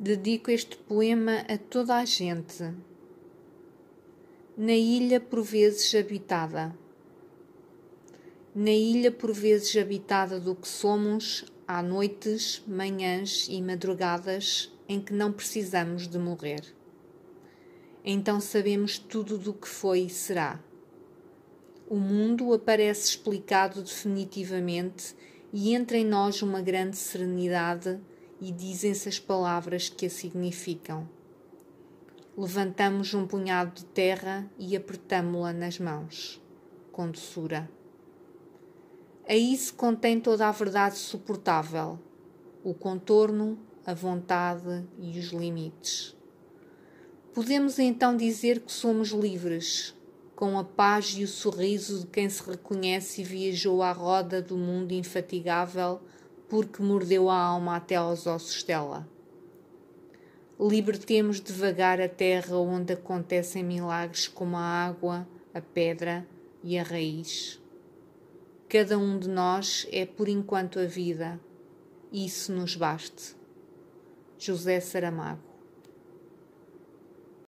Dedico este poema a toda a gente. Na ilha por vezes habitada. Na ilha por vezes habitada do que somos, há noites, manhãs e madrugadas em que não precisamos de morrer. Então sabemos tudo do que foi e será. O mundo aparece explicado definitivamente e entra em nós uma grande serenidade e dizem-se as palavras que a significam. Levantamos um punhado de terra e apertamo-la nas mãos, com doçura. Aí se contém toda a verdade suportável, o contorno, a vontade e os limites. Podemos então dizer que somos livres, com a paz e o sorriso de quem se reconhece e viajou à roda do mundo infatigável porque mordeu a alma até aos ossos dela. Libertemos devagar a terra onde acontecem milagres como a água, a pedra e a raiz. Cada um de nós é por enquanto a vida, isso nos baste. José Saramago